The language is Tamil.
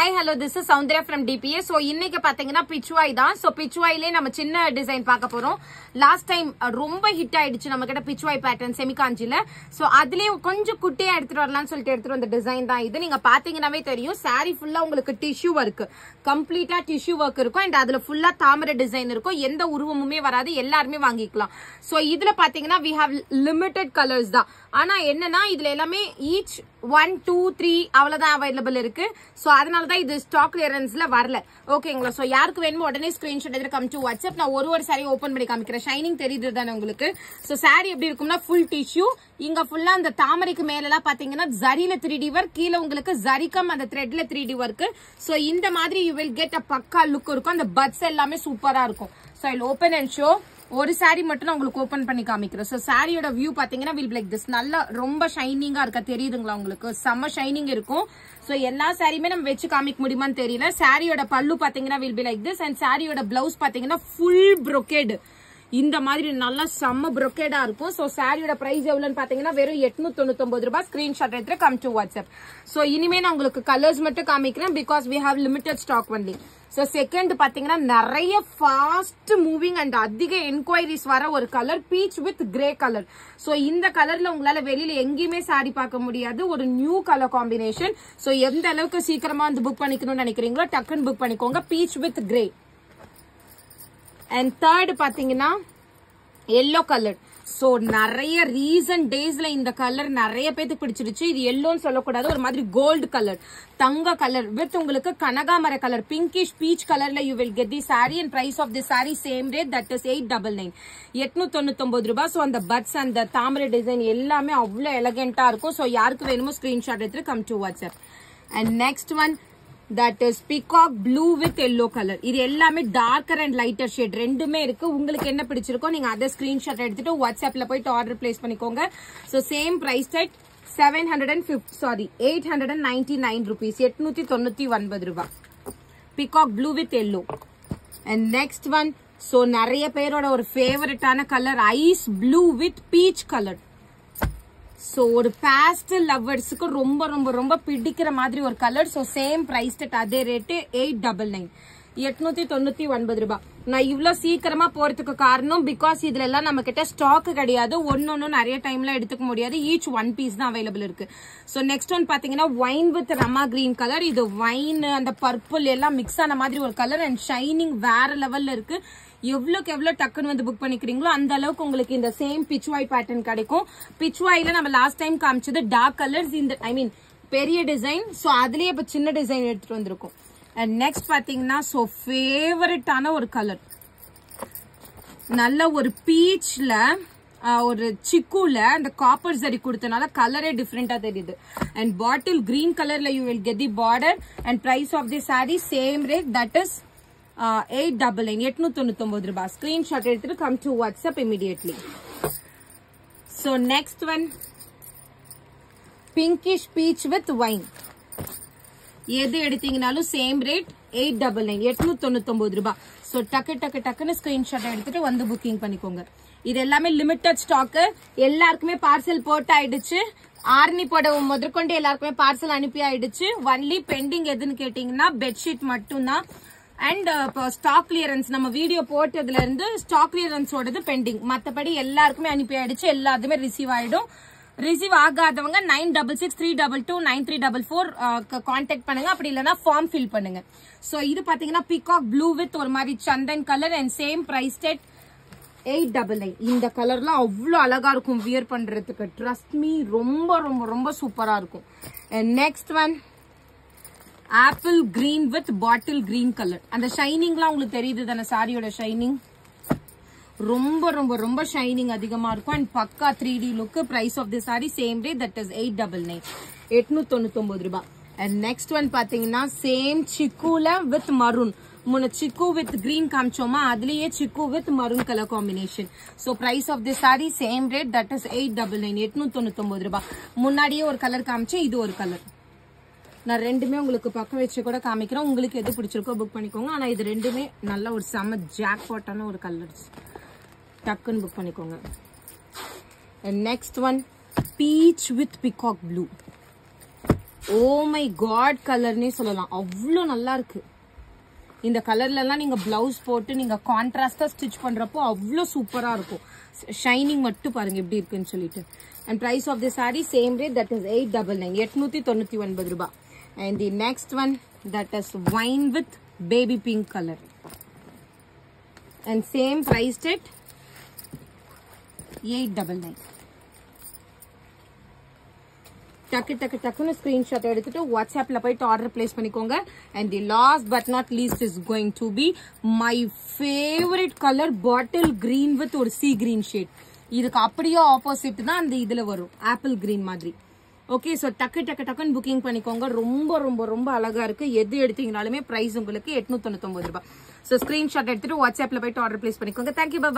Hi hello this is Soundarya from DPA so இன்னைக்கு பார்த்தீங்கன்னா பிச்சுவாய் தான். ஸோ பிச்சுவாயிலே நம்ம சின்ன டிசைன் பார்க்க போகிறோம் லாஸ்ட் டைம் ரொம்ப ஹிட் ஆயிடுச்சு நம்ம கிட்ட பிச்சுவாய் பேட்டர்ன் செமிகாஞ்சியில் ஸோ அதுலேயும் கொஞ்சம் குட்டியாக எடுத்துட்டு வரலாம்னு சொல்லிட்டு எடுத்துகிட்டு வந்த டிசைன் தான் இது. நீங்கள் பார்த்தீங்கன்னாவே தெரியும் சாரி ஃபுல்லாக உங்களுக்கு டிஷ்யூ ஒர்க் கம்ப்ளீட்டாக டிஷ்யூ ஒர்க் இருக்கும். அண்ட் அதில் ஃபுல்லாக தாமரை டிசைன் இருக்கும். எந்த உருவமுமே வராது. எல்லாருமே வாங்கிக்கலாம். ஸோ இதில் பார்த்தீங்கன்னா வி ஹாவ் லிமிட்டெட் கலர்ஸ் தான். ஆனால் என்னன்னா இதில் எல்லாமே ஈச் ஒன் டூ த்ரீ அவ்வளோதான் அவைலபிள் இருக்குது ஸோ அதனால தான் இது ஸ்டாக் கிளியரன்ஸ்ல வரல. ஓகேங்களா ஸோ யாருக்கு வேணுமோ உடனே ஸ்கிரீன்ஷாட் எடுத்து கம் டு வாட்ஸ்அப் நான் ஒரு ஒரு சாரி ஓப்பன் பண்ணி காமிக்கிறேன். ஷைனிங் தெரியுது தானே உங்களுக்கு? ஸோ சாரி எப்படி இருக்கும்னா ஃபுல் டிஷ்யூ இங்க ஃபுல்லா அந்த தாமரைக்கு மேலலாம் பாத்தீங்கன்னா ஜரியில த்ரீ டி ஒர்க் கீழே உங்களுக்கு ஜரிக்கம் அந்த த்ரெட்ல த்ரீ டி ஒர்க் ஸோ இந்த மாதிரி யூ வில் கெட் அ பக்கா லுக் இருக்கும். அந்த பட்ஸ் எல்லாமே சூப்பரா இருக்கும். So I open and show ஒரு saree மட்டும் நான் உங்களுக்கு ஓப்பன் பண்ணி காமிக்கிறேன். ஸோ சாரியோட வியூ பார்த்தீங்கன்னா வில் லைக் திஸ் நல்லா ரொம்ப ஷைனிங்காக இருக்க தெரியுதுங்களா உங்களுக்கு? செம்ம ஷைனிங் இருக்கும். ஸோ எல்லா சாரியுமே நம்ம வச்சு காமிக்க முடியுமான்னு தெரியல. சாரியோட பல்லு பார்த்தீங்கன்னா will be like this and சாரியோட பிளவுஸ் பார்த்தீங்கன்னா ஃபுல் ப்ரொக்கேடு இந்த மாதிரி நல்லா செம்ம brocade-ஆ இருக்கும். ஸோ சாரியோட பிரைஸ் எவ்வளோன்னு பாத்தீங்கன்னா வெறும் எட்நூத்தி தொண்ணூத்தொன்பது ரூபாய். ஸ்கிரீன்ஷாட் எடுத்து கம் டு வாட்ஸ்அப் ஸோ இனிமே நான் உங்களுக்கு கலர்ஸ் மட்டும் காமிக்கிறேன். Because we have limited stock only. So second பாத்தீங்கன்னா நிறைய ஃபாஸ்ட் மூவிங் அண்ட் அதிக என்கொயரிஸ் வர ஒரு colour peach with grey colour so இந்த கலர்ல உங்களால வெளியில எங்கேயுமே சாரி பார்க்க முடியாது. ஒரு நியூ கலர் காம்பினேஷன் ஸோ எந்த அளவுக்கு சீக்கிரமா வந்து புக் பண்ணிக்கணும்னு நினைக்கிறீங்களோ டக்குன்னு புக் பண்ணிக்கோங்க. Peach with grey and third பாத்தீங்கன்னா எல்லோ கலர் ஸோ நிறைய ரீசன்ட் டேஸ்ல இந்த கலர் நிறைய பேத்துக்கு பிடிச்சிருச்சு. இது எல்லோன்னு சொல்லக்கூடாது ஒரு மாதிரி கோல்டு கலர் தங்க கலர் வித் உங்களுக்கு கனகாமர கலர் பிங்கிஷ் பீச் கலர்ல you will get the sari and price of the sari same rate that is eight double nine எட்நூத்தி தொண்ணூத்தொன்பது ரூபாய். ஸோ அந்த பட்ஸ் அந்த தாமரை டிசைன் எல்லாமே அவ்வளோ எலகெண்ட்டாக இருக்கும். ஸோ யாருக்கு வேணுமோ ஸ்கிரீன்ஷாட் எடுத்துட்டு come to WhatsApp and next one that is peacock blue with yellow colour இது எல்லாமே டார்க்கர் அண்ட் லைட்டர் ஷேட் ரெண்டுமே இருக்கு. உங்களுக்கு என்ன பிடிச்சிருக்கோ நீங்க அதை ஸ்கிரீன்ஷாட் எடுத்துட்டு வாட்ஸ்அப்ல போயிட்டு ஆர்டர் பிளேஸ் பண்ணிக்கோங்க. So same price set seven hundred and fifty sorry eight hundred and ninety nine rupees எட்நூத்தி தொண்ணூத்தி ஒன்பது ரூபாய் peacock blue with yellow and next one so நிறைய பேரோட ஒரு ஃபேவரட்டான colour ice blue with peach colour so ஒரு பேஸ்டல் லவ்வர்ஸுக்கு ரொம்ப ரொம்ப ரொம்ப பிடிக்கிற மாதிரி ஒரு கலர் ஸோ சேம் ப்ரைஸ் அதே ரேட்டு எயிட் டபுள் நைன் எட்நூத்தி தொண்ணூத்தி ஒன்பது ரூபாய் நான் இவ்வளோ சீக்கிரமா போறதுக்கு காரணம் பிகாஸ் இதுல எல்லாம் நம்ம கிட்ட ஸ்டாக் கிடையாது. ஒன்னொன்னு நிறைய டைம்ல எடுத்துக்க முடியாது. ஈச் ஒன் பீஸ் தான் அவைலபிள் இருக்கு. ஸோ நெக்ஸ்ட் ஒன் பாத்தீங்கன்னா wine with rama green colour இது ஒயின் அந்த பர்பிள் எல்லாம் மிக்ஸ் ஆன மாதிரி ஒரு கலர் அண்ட் ஷைனிங் வேற லெவல்ல இருக்கு. எவ்வளோக்கு எவ்வளோ டக்குன்னு வந்து புக் பண்ணிக்கிறீங்களோ அந்த அளவுக்கு உங்களுக்கு இந்த சேம் பிச்வாய் பேட்டர்ன் கிடைக்கும். பிச்வாயில நம்ம லாஸ்ட் டைம் காமிச்சது டார்க் கலர்ஸ் இந்த ஐ மீன் பெரிய டிசைன் ஸோ அதுலேயே இப்போ சின்ன டிசைன் எடுத்துட்டு வந்திருக்கும். அண்ட் நெக்ஸ்ட் பார்த்தீங்கன்னா ஸோ ஃபேவரட்டான ஒரு கலர் நல்ல ஒரு பீச்சில் ஒரு சிக்குல அந்த காப்பர் சரி கொடுத்தனால கலரே டிஃப்ரெண்டா தெரியுது. அண்ட் பாட்டில் கிரீன் கலர்ல you will get the border and price of the sari same rate that is eight double nine எட்நூத்தி தொண்ணூத்தி ரூபாய் ஸ்கிரீன்ஷாட் எடுத்துட்டு come to WhatsApp immediately so next one pinkish peach with wine எது எடுத்தீங்கனாலும் same rate eight double nine எட்நூத்தி தொண்ணூத்தி ரூபாய் ஸோ டக்கு டக்கு டக்குன்னு ஸ்கிரீன்ஷாட் எடுத்துட்டு வந்து புக்கிங் பண்ணிக்கோங்க இது எல்லாமே லிமிட்டட் ஸ்டாக்கு எல்லாருக்குமே பார்சல் போட்டு ஆயிடுச்சு ஆர்னி புடவை முதற்கொண்டு எல்லாருக்குமே பார்சல் அனுப்பி ஆயிடுச்சு ஒன்லி பெண்டிங் எதுன்னு கேட்டீங்கன்னா பெட்ஷீட் மட்டும்தான் அண்ட் இப்போ ஸ்டாக் கிளியரன்ஸ் நம்ம வீடியோ போட்டதுல இருந்து ஸ்டாக் கிளியரன்ஸோடது பெண்டிங் மற்றபடி எல்லாருக்குமே அனுப்பி ஆயிடுச்சு. எல்லாத்துமே ரிசீவ் ஆயிடும். Receive ஆகாதவங்க nine double six three double two nine three double four contact பண்ணுங்க. அப்படி இல்லைன்னா ஃபார்ம் ஃபில் பண்ணுங்க. ஸோ இது பாத்தீங்கன்னா பிகாக் ப்ளூ வித் ஒரு மாதிரி சந்தன் colour and same price that eight double nine இந்த கலர்லாம் அவ்வளோ அழகா இருக்கும். வியர் பண்றதுக்கு. ட்ரஸ்ட் மீ ரொம்ப ரொம்ப ரொம்ப சூப்பரா இருக்கும். Next one apple green with bottle green colour. அந்த ஷைனிங்லாம் உங்களுக்கு தெரியுது தானே சாரியோட ஷைனிங்? ரொம்ப ரொம்ப ரொம்ப ஷைனிங் அதிகமா இருக்கும். அண்ட் பக்கா three D look price of the sari same day that is eight double nine எட்நூத்தி தொண்ணூத்தி ரூபாய் அண்ட் நெக்ஸ்ட் ஒன் பாத்தீங்கன்னா சேம் சிக்குல வித் மருன் முன்ன சிக்கு வித் கிரீன் காமிச்சோமா அதுலயே சிக்கு with maroon colour combination so price of the sari same rate that is eight double nine எட்நூத்தி தொண்ணூத்தி ரூபாய் முன்னாடியே ஒரு கலர் காமிச்சேன் இது ஒரு கலர் நான் ரெண்டுமே உங்களுக்கு பக்கம் வச்சு கூட காமிக்கிறேன். உங்களுக்கு எது பிடிச்சிருக்கோ புக் பண்ணிக்கோங்க. ஆனால் இது ரெண்டுமே நல்ல ஒரு செம ஜாக் பாட்டான ஒரு கலர்ஸ் டக்குன்னு புக் பண்ணிக்கோங்க. Next one peach with peacock blue oh my god கலர்னே சொல்லலாம். அவ்வளோ நல்லா இருக்கு. இந்த கலர்லலாம் நீங்கள் ப்ளவுஸ் பிளவுஸ் போட்டு நீங்கள் கான்ட்ராஸ்டாக ஸ்டிச் பண்ணுறப்போ அவ்வளோ சூப்பராக இருக்கும். ஷைனிங் மட்டும் பாருங்க எப்படி இருக்குன்னு சொல்லிட்டு. And price of the sari same rate that is eight double nine எட்நூற்றி தொண்ணூற்றி ஒன்பது ரூபாய். And the next one that is wine with baby pink colour and same price that eight double nine டக்கு டக்கு டக்குன்னு ஸ்கிரீன்ஷாட் எடுத்துட்டு வாட்ஸ்அப்ல போயிட்டு ஆர்டர் பிளேஸ் பண்ணிக்கோங்க and the last but not least is going to be my favourite colour bottle green with ஒரு சி கிரீன் ஷேட் இதுக்கு அப்படியே ஆப்போசிட் தான் அந்த இதுல வரும். ஆப்பிள் கிரீன் மாதிரி. ஓகே ஸோ டக்கு டக்கு டக்குன்னு புக்கிங் பண்ணிக்கோங்க. ரொம்ப ரொம்ப ரொம்ப அழகா இருக்கு. எது எடுத்தீங்கனாலுமே பிரைஸ் உங்களுக்கு எட்நூத்தி தொண்ணூத்தி ரூபாய். ஸோ ஸ்கிரீன்ஷாட் எடுத்துட்டு வாட்ஸ்அப்ல போயிட்டு ஆர்டர் பிளேஸ் பண்ணிக்கோங்க. Thank you bye